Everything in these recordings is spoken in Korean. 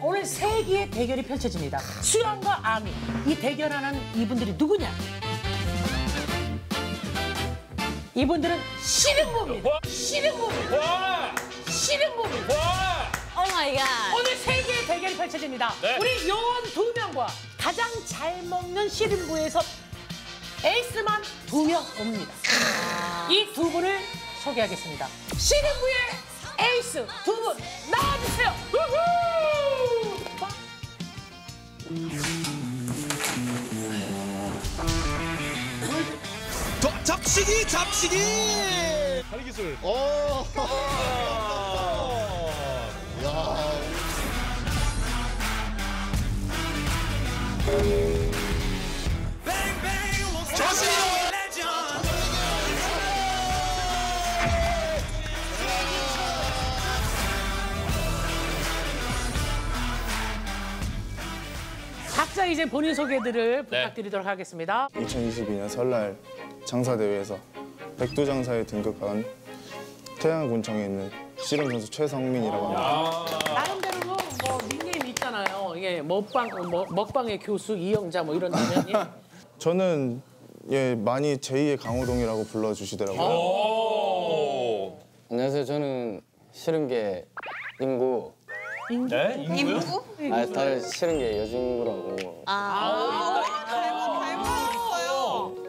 오늘 세 개의 대결이 펼쳐집니다. 수영과 아미. 이 대결하는 이분들이 누구냐? 이분들은 씨름부입니다. 씨름부입니다. 와! 씨름부입니다. 와! Oh my god. 오늘 세 개의 대결이 펼쳐집니다. 네. 우리 요원 두 명과 가장 잘 먹는 씨름부에서 에이스만 두 명 옵니다. 이 두 분을 소개하겠습니다. 씨름부의 에이스 두 분 나와주세요. 우후! 더 잡치기 잡치기 다리 기술. 오 야. 각자 이제 본인 소개들을 네. 부탁드리도록 하겠습니다. 2022년 설날 장사대회에서 백두장사에 등극한 태양군청에 있는 씨름 선수 최성민이라고 합니다. 나름대로 뭐 닉네임 있잖아요. 이게 먹방 뭐, 먹방의 교수 이영자 뭐 이런 닉네임. 저는 예 많이 제2의 강호동이라고 불러주시더라고요. 오. 안녕하세요. 저는 싫은게 인구. 네? 인구요? 아, 다들 싫은 게 여진구라고. 아.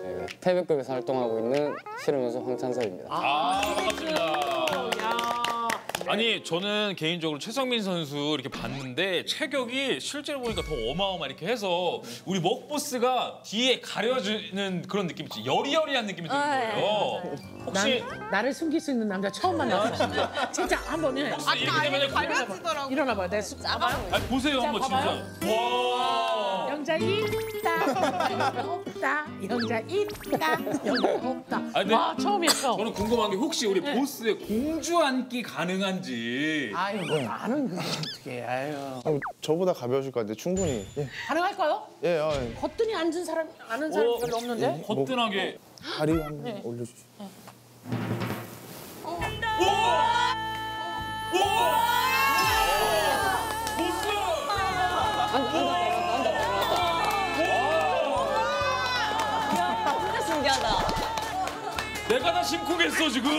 네, 태백급에서 활동하고 있는 싫은 선수 황찬섭입니다. 아, 반갑습니다. 야. 아니 저는 개인적으로 최성민 선수 이렇게 봤는데 체격이 실제로 보니까 더 어마어마 이렇게 해서 우리 먹보스가 뒤에 가려주는 그런 느낌이 있지 여리여리한 느낌이 드는 거예요. 혹시 난 나를 숨길 수 있는 남자 처음 만났어. 진짜 한번 해. 이렇게 되면 그냥 일어나 봐. 내가 수... 짜봐요. 아니, 보세요 한번. 진짜. 와. 영자 있다. 없다. 영자 있다. 영자 없다. 아니, 근데 와 처음이야 처음. 저는 궁금한 게 혹시 우리 보스의 공주 앉기 가능한지. 아유 뭐 나는 그게 어떻게 아유. 어, 저보다 가벼우실 것 같은데 충분히 예, 가능할까요? 예 어, 거뜬히 앉은 사람 아는 사람 어, 별로 없는데. 거뜬하게. 다리 한번 올려주시죠. 내가 다 심쿵했어 지금.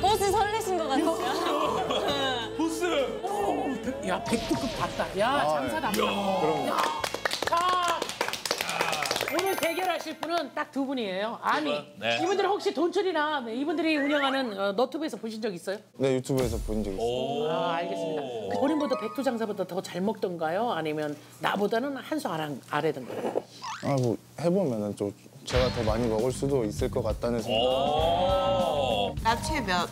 보스 설레신 것 같아요. 보스. 야 백두급 봤다. 야 장사다. 그럼 자, 오늘 대결하실 분은 딱 두 분이에요. 아니, 네. 이분들은 혹시 돈줄이나 네, 이분들이 운영하는 어, 너튜브에서 보신 적 있어요? 네 유튜브에서 본 적 있어요. 아, 알겠습니다. 본인보다 백두 장사보다 더 잘 먹던가요? 아니면 나보다는 한 수 아래던가요? 아 뭐 해보면은 좀 제가 더 많이 먹을 수도 있을 것 같다는 생각. 어. 나최 몇?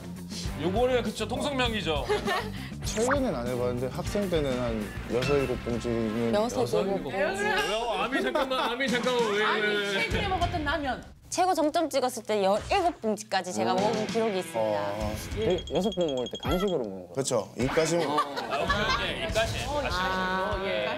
요거는 그쵸 통성명이죠. 최근엔 안 해봤는데 학생 때는 한 여섯 일곱 봉지는 여섯 일곱. 야, 아미 잠깐만, 아미 잠깐만 왜? 아니, 최근에 먹었던 라면. 최고 정점 찍었을 때 17봉지까지 제가 먹은 기록이 있습니다. 어, 여- 여섯 번 먹을 때 간식으로 먹는 거예요. 그렇죠. 이까지는 아, 오케이, 오케이. 이까지. 아, 예.